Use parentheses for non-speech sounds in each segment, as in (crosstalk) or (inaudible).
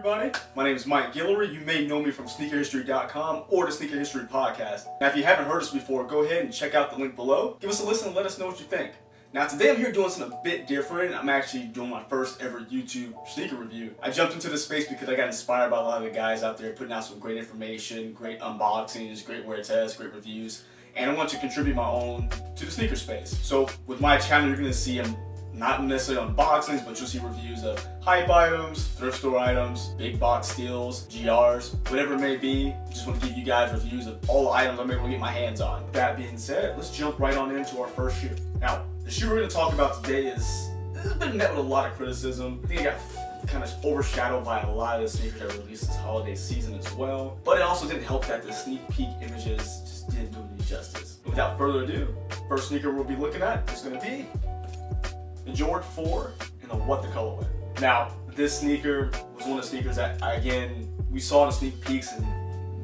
everybody. My name is Mike Guillory. You may know me from sneakerhistory.com or the Sneaker History Podcast. Now, if you haven't heard us before, go ahead and check out the link below. Give us a listen and let us know what you think. Now, today I'm here doing something a bit different. I'm actually doing my first ever YouTube sneaker review. I jumped into this space because I got inspired by a lot of the guys out there putting out some great information, great unboxings, great wear tests, great reviews and I want to contribute my own to the sneaker space. So with my channel, you're gonna see them not necessarily unboxings, but you'll see reviews of hype items, thrift store items, big box steals, GRs, whatever it may be. Just want to give you guys reviews of all the items I'm able to get my hands on. That being said, let's jump right on into our first shoe. Now, the shoe we're going to talk about today is has been met with a lot of criticism. I think it got kind of overshadowed by a lot of the sneakers that released this holiday season as well. But it also didn't help that the sneak peek images just didn't do any justice. Without further ado, first sneaker we'll be looking at is going to be the Jordan 4 and the What the colorway. Now, this sneaker was one of the sneakers that, again, we saw the sneak peeks and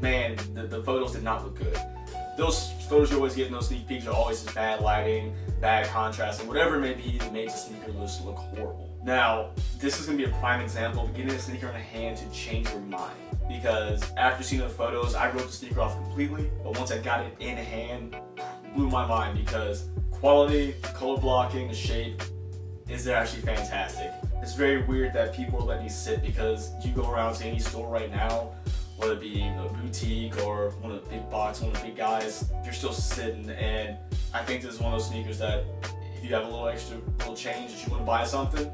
man, the, the photos did not look good. Those photos you always get in those sneak peeks are always just bad lighting, bad contrast, and whatever it may be that makes a sneaker just look horrible. Now, this is gonna be a prime example of getting a sneaker in the hand to change your mind. Because after seeing the photos, I wrote the sneaker off completely, but once I got it in hand, blew my mind because quality, color blocking, the shape, is they actually fantastic. It's very weird that people let these sit because you go around to any store right now, whether it be a boutique or one of the big box, one of the big guys, you're still sitting and I think this is one of those sneakers that if you have a little extra little change that you want to buy something,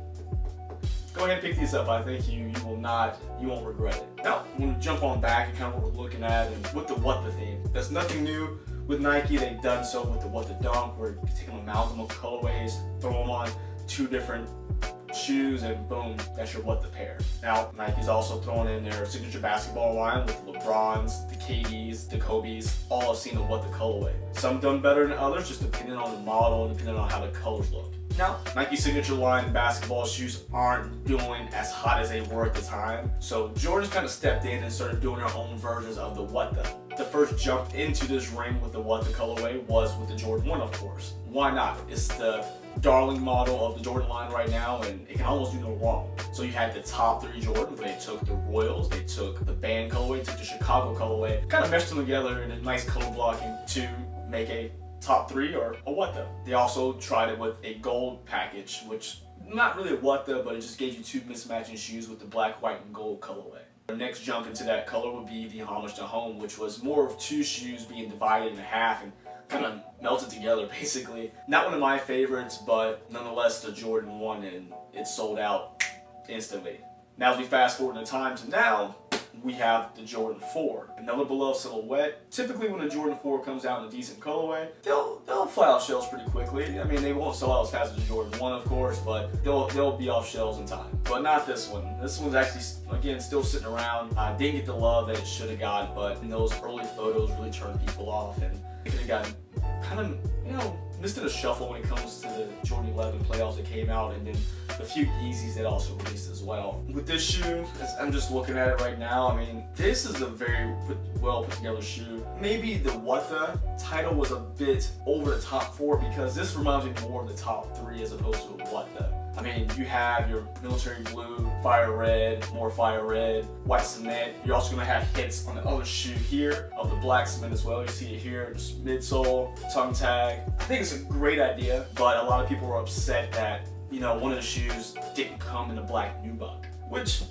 go ahead and pick these up. I think you you will not you won't regret it. Now, I'm gonna jump on back and kind of what we're looking at and with the what the theme. That's nothing new with Nike. They've done so with the what the dunk, where you take an amalgam of colorways, throw them on two different shoes and boom, that's your what the pair. Now, Nike's also throwing in their signature basketball line with LeBrons, the KDs, the Kobe's, all have seen the what the colorway. Some done better than others, just depending on the model and depending on how the colors look. Nike signature line basketball shoes aren't doing as hot as they were at the time, so Jordan's kind of stepped in and started doing their own versions of the what the. The first jump into this ring with the what the colorway was with the Jordan 1, of course. Why not? It's the darling model of the Jordan line right now, and it can almost do no wrong. So you had the top three Jordans, but they took the Royals, they took the banned colorway, took the Chicago colorway, kind of meshed them together in a nice color blocking to make a top three or a what the. They also tried it with a gold package, which not really a what the, but it just gave you two mismatching shoes with the black, white, and gold colorway. The next jump into that color would be the Homage to Home, which was more of two shoes being divided in half and kind of melted together (laughs) basically. Not one of my favorites, but nonetheless the Jordan 1 and it sold out instantly. Now as we fast forward in time to now, we have the Jordan 4. Another beloved silhouette. Typically when a Jordan 4 comes out in a decent colorway, they'll they'll fly off shelves pretty quickly. I mean, they won't sell out as fast as the Jordan 1, of course, but they'll, they'll be off shelves in time. But not this one. This one's actually, again, still sitting around. Uh, didn't get the love that it should have got, but in those early photos really turned people off and it could have gotten kind of, you know, missed in a shuffle when it comes to the Jordan 11 playoffs that came out and then a few Yeezys that also released as well. With this shoe, I'm just looking at it right now, I mean, this is a very put, well put together shoe. Maybe the What The title was a bit over the top four because this reminds me more of the top three as opposed to What The. I mean, you have your military blue, fire red, more fire red, white cement. You're also gonna have hits on the other shoe here of the black cement as well. You see it here, just midsole, tongue tag. I think it's a great idea, but a lot of people were upset that, you know, one of the shoes didn't come in a black nubuck, which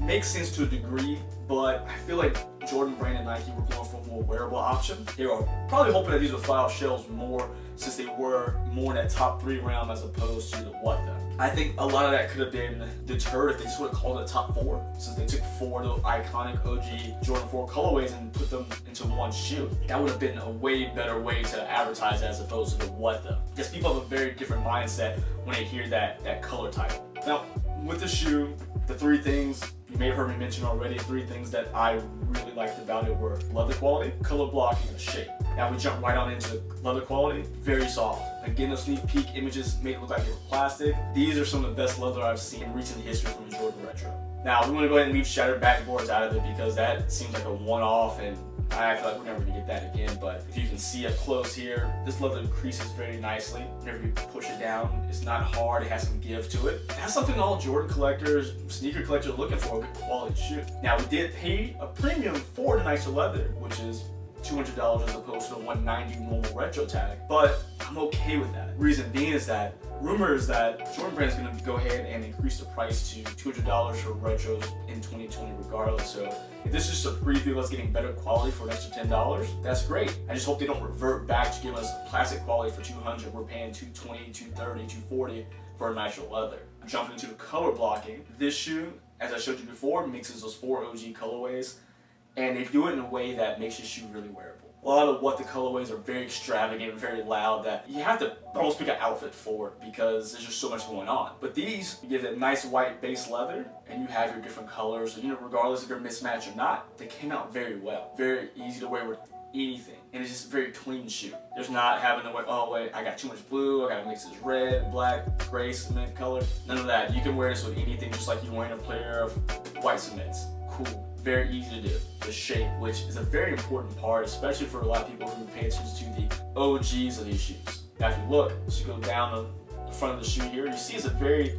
makes sense to a degree, but I feel like Jordan Brand and Nike were going for a more wearable option. They were probably hoping that these would fly off shelves more since they were more in that top three realm as opposed to the what the. I think a lot of that could have been deterred if they just would have called it a top four, since they took four of the iconic OG Jordan 4 colorways and put them into one shoe. That would have been a way better way to advertise as opposed to the what the. Because people have a very different mindset when they hear that, that color title. Now, with the shoe, the three things you may have heard me mention already, three things that I really liked about it were leather quality, color blocking, and shape. Now we jump right on into leather quality, very soft. Again, those sneak peek images make it look like they were plastic. These are some of the best leather I've seen in recent history from the Jordan Retro. Now, we want to go ahead and leave shattered backboards out of it because that seems like a one-off and I feel like we're never gonna get that again, but if you can see up close here, this leather creases very nicely. Whenever you push it down, it's not hard, it has some give to it. That's something all Jordan collectors, sneaker collectors are looking for, a good quality shoe. Now we did pay a premium for the nicer leather, which is $200 as opposed to the 190 normal retro tag. But I'm okay with that. Reason being is that rumors that Jordan Brand is going to go ahead and increase the price to $200 for retros in 2020 regardless. So if this is just a preview of us getting better quality for an extra $10, that's great. I just hope they don't revert back to give us plastic quality for 200. We're paying $220, $230, $240 for a natural leather. Jumping into the color blocking, this shoe, as I showed you before, mixes those four OG colorways and they do it in a way that makes your shoe really wearable. A lot of what the colorways are very extravagant and very loud that you have to almost pick an outfit for because there's just so much going on. But these, you get a nice white base leather and you have your different colors. So, you know, regardless if they're mismatched or not, they came out very well. Very easy to wear with anything. And it's just very clean shoe. There's not having to wear, oh wait, I got too much blue, I gotta mix this red, black, gray cement color. None of that. You can wear this with anything just like you're wearing a pair of white cements. Cool very easy to do. The shape, which is a very important part, especially for a lot of people who pay attention to the OGs of these shoes. Now if you look, as you go down the front of the shoe here, you see it's a very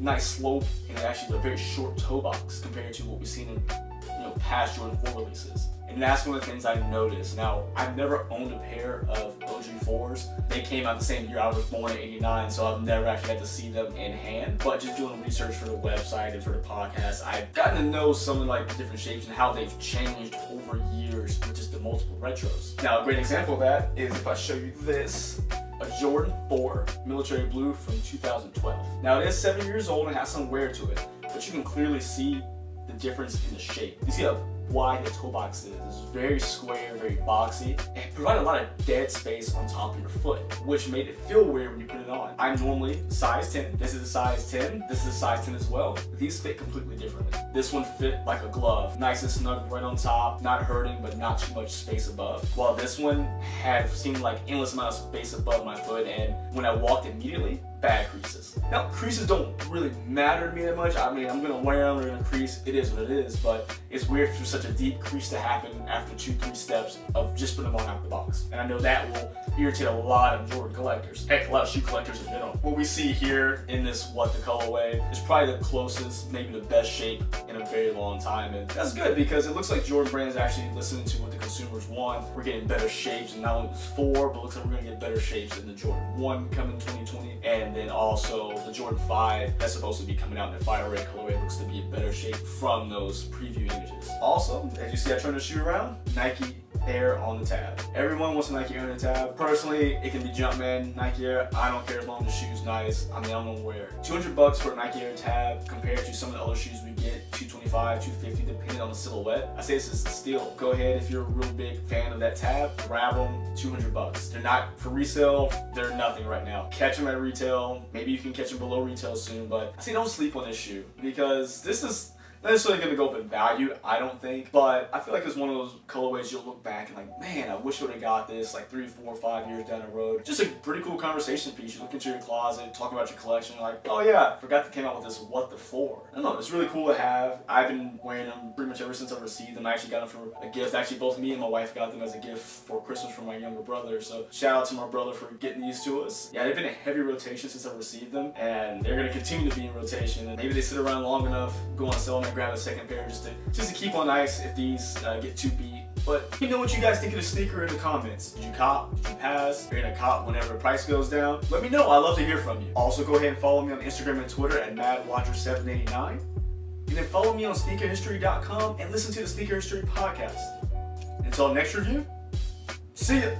nice slope and actually a very short toe box compared to what we've seen in past Jordan 4 releases. And that's one of the things I've noticed. Now, I've never owned a pair of OG 4s. They came out the same year I was born in 89, so I've never actually had to see them in hand. But just doing research for the website and for the podcast, I've gotten to know some of like the different shapes and how they've changed over years with just the multiple retros. Now, a great example of that is if I show you this a Jordan 4 military blue from 2012. Now it is seven years old and has some wear to it, but you can clearly see the difference in the shape. You see a wide the toe box is. It's very square, very boxy. It provided a lot of dead space on top of your foot, which made it feel weird when you put it on. I'm normally size 10. This is a size 10. This is a size 10 as well. These fit completely differently. This one fit like a glove. Nice and snug right on top, not hurting, but not too much space above. While this one had seemed like endless amount of space above my foot, and when I walked immediately, bad creases. Now, creases don't really matter to me that much. I mean, I'm gonna wear them, they're gonna crease, it is what it is, but it's weird for such a deep crease to happen after two, three steps of just putting them on out the box. And I know that will irritate a lot of Jordan collectors, heck, a lot of shoe collectors in general. What we see here in this What the colorway is probably the closest, maybe the best shape in a very long time. And that's good because it looks like Jordan Brand is actually listening to what the consumers want. We're getting better shapes, and not only the 4, but looks like we're gonna get better shapes in the Jordan 1 coming 2020, and then also the Jordan 5 that's supposed to be coming out in the fire red colorway looks to be in better shape from those preview images. Also, as you see I turn the shoe around, Nike Air on the tab. Everyone wants a Nike Air on the tab. Personally, it can be Jumpman, Nike Air. I don't care as long as the shoe's nice. I mean, I'm gonna wear it. 200 bucks for a Nike Air tab compared to some of the other shoes we get, 225, 250, depending on the silhouette. I say this is a steal. Go ahead if you're a real big fan of that tab, grab them, 200 bucks. They're not for resale, they're nothing right now. Catch them at retail. Maybe you can catch them below retail soon, but I say don't sleep on this shoe because this is not necessarily going to go up in value, I don't think, but I feel like it's one of those colorways you'll look back and like, man, I wish I would have got this like three, four, five years down the road. Just a pretty cool conversation piece. You look into your closet, talk about your collection, like, oh yeah, forgot they came out with this What the For. I don't know, it's really cool to have. I've been wearing them pretty much ever since I received them. I actually got them for a gift. Actually, both me and my wife got them as a gift for Christmas from my younger brother. So shout out to my brother for getting these to us. Yeah, they've been a heavy rotation since I received them, and they're gonna continue to be in rotation. And maybe they sit around long enough, go on sale, and grab a second pair just to just to keep on ice if these uh, get too beat. But let me know what you guys think of the sneaker in the comments. Did you cop? Did you pass? Are you gonna cop whenever the price goes down? Let me know. I love to hear from you. Also, go ahead and follow me on Instagram and Twitter at MadWatcher789. And then follow me on SneakerHistory.com and listen to the Sneaker History Podcast. Until next review, see ya!